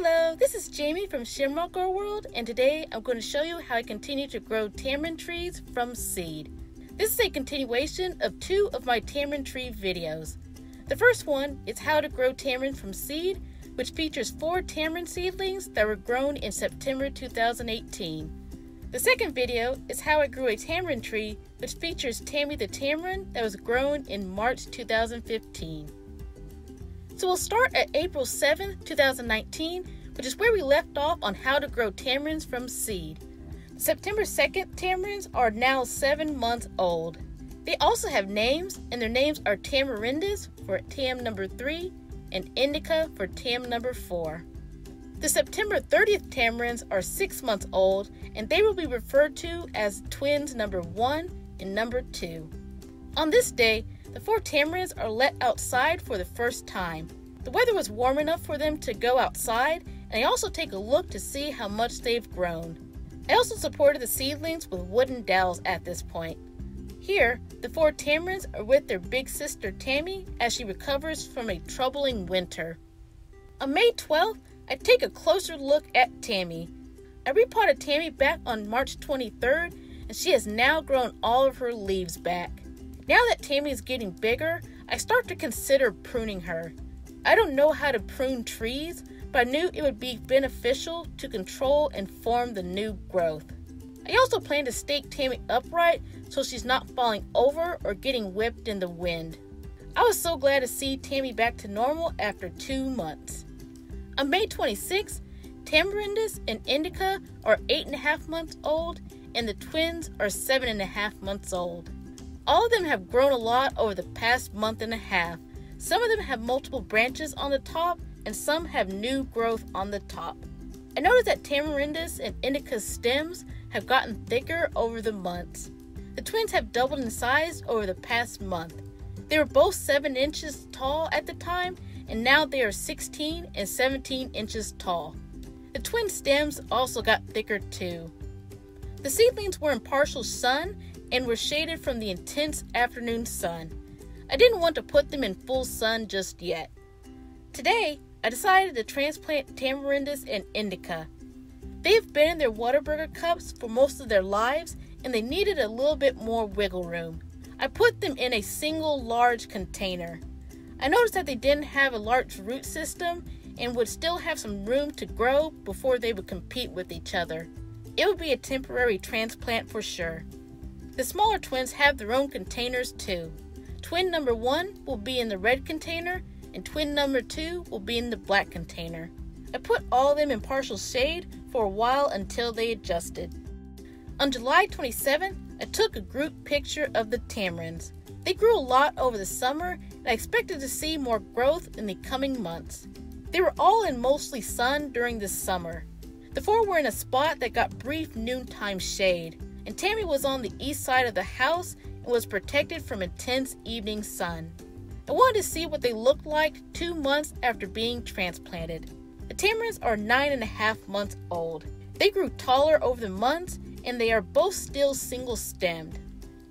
Hello, this is Jamie from Shamrock Girl World, and today I'm going to show you how I continue to grow tamarind trees from seed. This is a continuation of two of my tamarind tree videos. The first one is how to grow tamarind from seed, which features four tamarind seedlings that were grown in September 2018. The second video is how I grew a tamarind tree, which features Tammy the tamarind that was grown in March 2015. So we'll start at April 7th, 2019, which is where we left off on how to grow tamarinds from seed. September 2nd tamarinds are now 7 months old. They also have names, and their names are Tamarindus for tam number 3 and Indica for tam number 4. The September 30th tamarinds are 6 months old, and they will be referred to as twins number 1 and number 2. On this day, the four tamarinds are let outside for the first time. The weather was warm enough for them to go outside, and I also take a look to see how much they've grown. I also supported the seedlings with wooden dowels at this point. Here, the four tamarinds are with their big sister Tammy as she recovers from a troubling winter. On May 12th, I take a closer look at Tammy. I repotted Tammy back on March 23rd, and she has now grown all of her leaves back. Now that Tammy is getting bigger, I start to consider pruning her. I don't know how to prune trees, but I knew it would be beneficial to control and form the new growth. I also plan to stake Tammy upright so she's not falling over or getting whipped in the wind. I was so glad to see Tammy back to normal after two months. On May 26, Tamarindus and Indica are 8.5 months old, and the twins are 7.5 months old. All of them have grown a lot over the past month and a half. Some of them have multiple branches on the top, and some have new growth on the top. I noticed that Tamarindus and Indica's stems have gotten thicker over the months. The twins have doubled in size over the past month. They were both 7 inches tall at the time, and now they are 16 and 17 inches tall. The twin stems also got thicker too. The seedlings were in partial sun and were shaded from the intense afternoon sun. I didn't want to put them in full sun just yet. Today, I decided to transplant Tamarindus and Indica. They've been in their Whataburger cups for most of their lives and they needed a little bit more wiggle room. I put them in a single large container. I noticed that they didn't have a large root system and would still have some room to grow before they would compete with each other. It would be a temporary transplant for sure. The smaller twins have their own containers too. Twin number one will be in the red container, and twin number two will be in the black container. I put all of them in partial shade for a while until they adjusted. On July 27th, I took a group picture of the tamarinds. They grew a lot over the summer, and I expected to see more growth in the coming months. They were all in mostly sun during this summer. The four were in a spot that got brief noontime shade and Tammy was on the east side of the house and was protected from intense evening sun. I wanted to see what they looked like two months after being transplanted. The tamarinds are nine and a half months old. They grew taller over the months and they are both still single stemmed.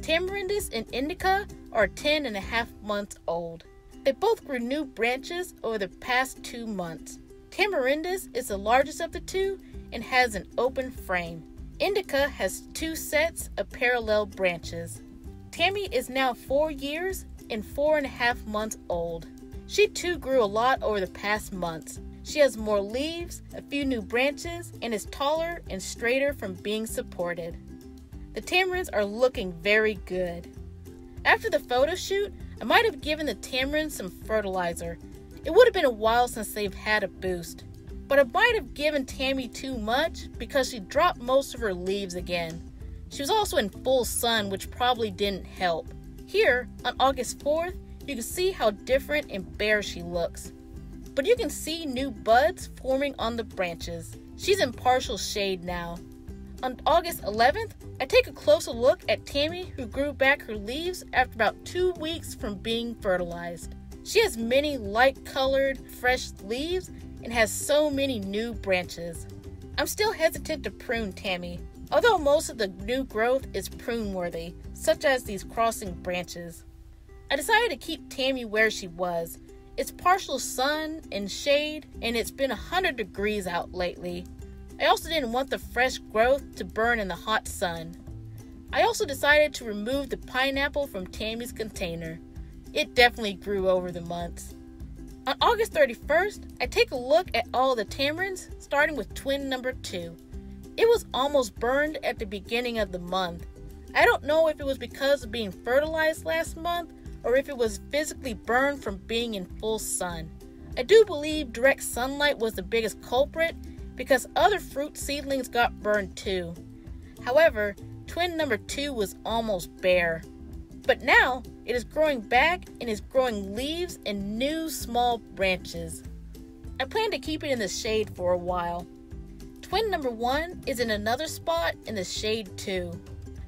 Tamarindus and Indica are ten and a half months old. They both grew new branches over the past two months. Tamarindus is the largest of the two and has an open frame. Indica has two sets of parallel branches. Tammy is now four years and four and a half months old. She too grew a lot over the past months. She has more leaves, a few new branches, and is taller and straighter from being supported. The tamarinds are looking very good. After the photo shoot, I might have given the tamarinds some fertilizer. It would have been a while since they've had a boost but I might have given Tammy too much because she dropped most of her leaves again. She was also in full sun, which probably didn't help. Here, on August 4th, you can see how different and bare she looks. But you can see new buds forming on the branches. She's in partial shade now. On August 11th, I take a closer look at Tammy, who grew back her leaves after about two weeks from being fertilized. She has many light colored, fresh leaves and has so many new branches. I'm still hesitant to prune Tammy, although most of the new growth is prune worthy, such as these crossing branches. I decided to keep Tammy where she was. It's partial sun and shade, and it's been 100 degrees out lately. I also didn't want the fresh growth to burn in the hot sun. I also decided to remove the pineapple from Tammy's container. It definitely grew over the months. On August 31st, I take a look at all the tamarinds, starting with twin number 2. It was almost burned at the beginning of the month. I don't know if it was because of being fertilized last month or if it was physically burned from being in full sun. I do believe direct sunlight was the biggest culprit because other fruit seedlings got burned too. However, twin number 2 was almost bare. But now it is growing back and is growing leaves and new small branches. I plan to keep it in the shade for a while. Twin number one is in another spot in the shade too.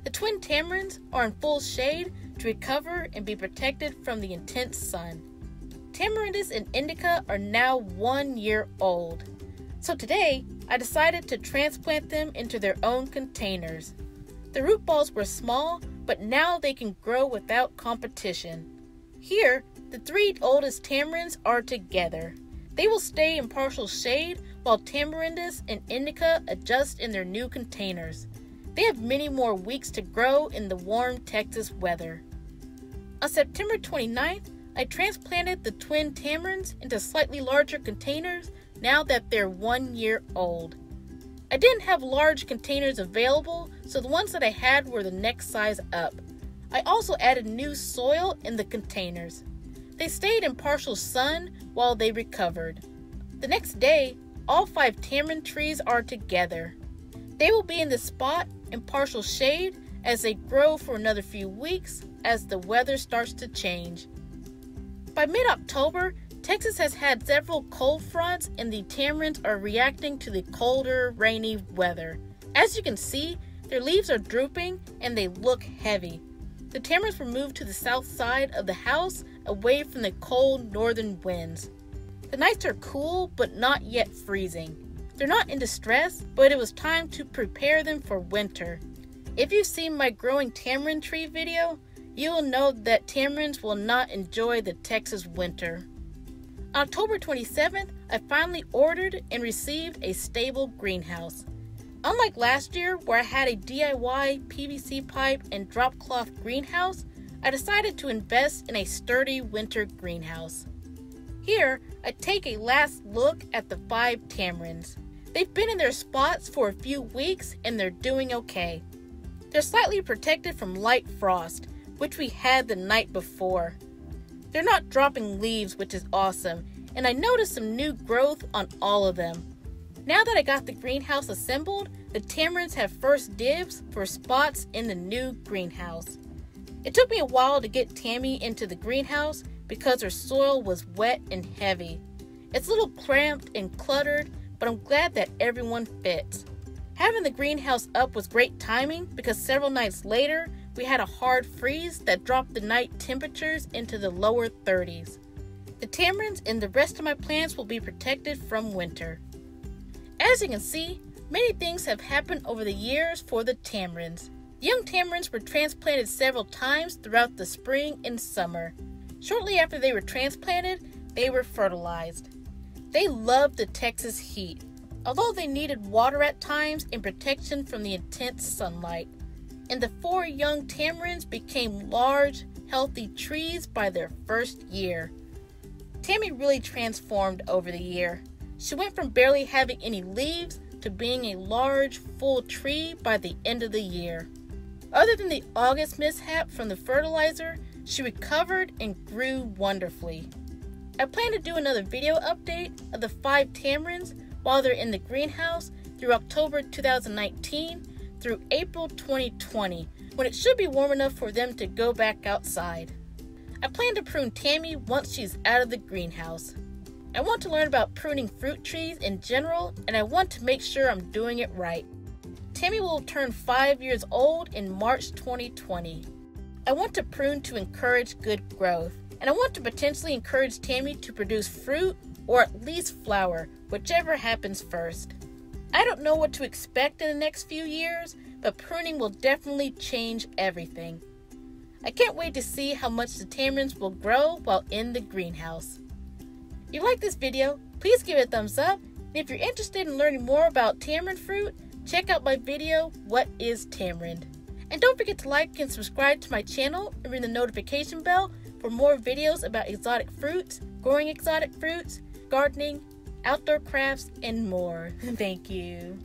The twin tamarinds are in full shade to recover and be protected from the intense sun. Tamarindus and indica are now one year old. So today, I decided to transplant them into their own containers. The root balls were small but now they can grow without competition. Here, the three oldest tamarinds are together. They will stay in partial shade while tamarindus and indica adjust in their new containers. They have many more weeks to grow in the warm Texas weather. On September 29th, I transplanted the twin tamarinds into slightly larger containers now that they're one year old. I didn't have large containers available, so the ones that I had were the next size up. I also added new soil in the containers. They stayed in partial sun while they recovered. The next day, all five tamarind trees are together. They will be in the spot in partial shade as they grow for another few weeks as the weather starts to change. By mid October, Texas has had several cold fronts, and the tamarinds are reacting to the colder, rainy weather. As you can see, their leaves are drooping and they look heavy. The tamarinds were moved to the south side of the house, away from the cold northern winds. The nights are cool, but not yet freezing. They're not in distress, but it was time to prepare them for winter. If you've seen my growing tamarind tree video, you will know that tamarinds will not enjoy the Texas winter. October 27th, I finally ordered and received a stable greenhouse. Unlike last year, where I had a DIY PVC pipe and drop cloth greenhouse, I decided to invest in a sturdy winter greenhouse. Here, I take a last look at the five tamarinds. They've been in their spots for a few weeks and they're doing okay. They're slightly protected from light frost, which we had the night before. They're not dropping leaves, which is awesome, and I noticed some new growth on all of them. Now that I got the greenhouse assembled, the tamarinds have first dibs for spots in the new greenhouse. It took me a while to get Tammy into the greenhouse because her soil was wet and heavy. It's a little cramped and cluttered, but I'm glad that everyone fits. Having the greenhouse up was great timing because several nights later, we had a hard freeze that dropped the night temperatures into the lower 30s. The tamarinds and the rest of my plants will be protected from winter. As you can see, many things have happened over the years for the tamarinds. Young tamarinds were transplanted several times throughout the spring and summer. Shortly after they were transplanted, they were fertilized. They loved the Texas heat, although they needed water at times and protection from the intense sunlight and the four young tamarinds became large, healthy trees by their first year. Tammy really transformed over the year. She went from barely having any leaves to being a large, full tree by the end of the year. Other than the August mishap from the fertilizer, she recovered and grew wonderfully. I plan to do another video update of the five tamarinds while they're in the greenhouse through October 2019 through April 2020, when it should be warm enough for them to go back outside. I plan to prune Tammy once she's out of the greenhouse. I want to learn about pruning fruit trees in general, and I want to make sure I'm doing it right. Tammy will turn 5 years old in March 2020. I want to prune to encourage good growth, and I want to potentially encourage Tammy to produce fruit or at least flower, whichever happens first. I don't know what to expect in the next few years, but pruning will definitely change everything. I can't wait to see how much the tamarinds will grow while in the greenhouse. If you like this video, please give it a thumbs up. And if you're interested in learning more about tamarind fruit, check out my video, What is Tamarind? And don't forget to like and subscribe to my channel and ring the notification bell for more videos about exotic fruits, growing exotic fruits, gardening, outdoor crafts, and more. Thank you.